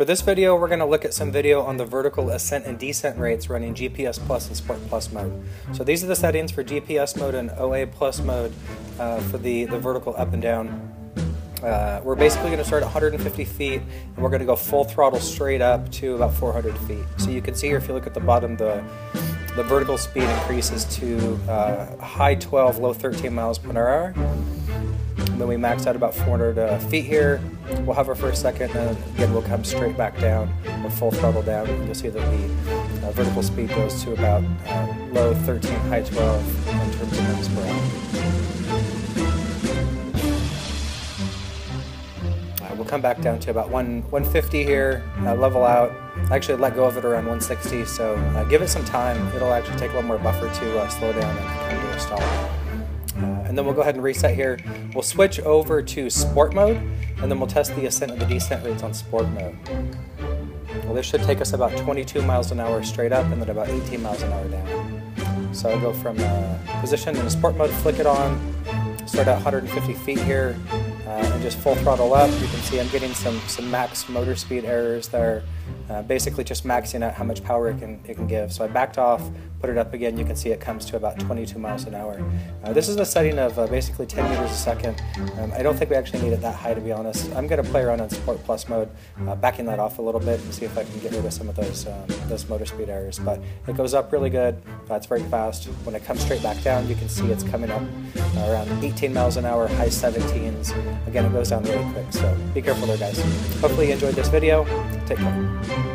For this video, we're going to look at some video on the vertical ascent and descent rates running GPS Plus and Sport Plus mode. So these are the settings for GPS mode and OA Plus mode uh, for the, the vertical up and down. Uh, we're basically going to start at 150 feet and we're going to go full throttle straight up to about 400 feet. So you can see here if you look at the bottom, the, the vertical speed increases to uh, high 12, low 13 miles per hour. Then we max out about 400 uh, feet here. We'll hover for a second, and again we'll come straight back down with full throttle down. And you'll see that the uh, vertical speed goes to about uh, low 13, high 12 in terms of miles per hour. We'll come back down to about one, 150 here, uh, level out. I actually let go of it around 160, so uh, give it some time. It'll actually take a little more buffer to uh, slow down and come to a stall. And then we'll go ahead and reset here. We'll switch over to sport mode, and then we'll test the ascent and the descent rates on sport mode. Well, this should take us about 22 miles an hour straight up, and then about 18 miles an hour down. So I'll go from uh, position in sport mode, flick it on, start at 150 feet here, uh, and just full throttle up. You can see I'm getting some, some max motor speed errors there uh, basically just maxing out how much power it can, it can give. So I backed off, put it up again, you can see it comes to about 22 miles an hour. Uh, this is a setting of uh, basically 10 meters a second. Um, I don't think we actually need it that high to be honest. I'm going to play around on Sport Plus mode, uh, backing that off a little bit and see if I can get rid of some of those, um, those motor speed errors. But it goes up really good, That's very fast. When it comes straight back down, you can see it's coming up around 18 miles an hour, high 17s. Again, it goes down really quick, so be careful there guys. Hopefully you enjoyed this video. Take care.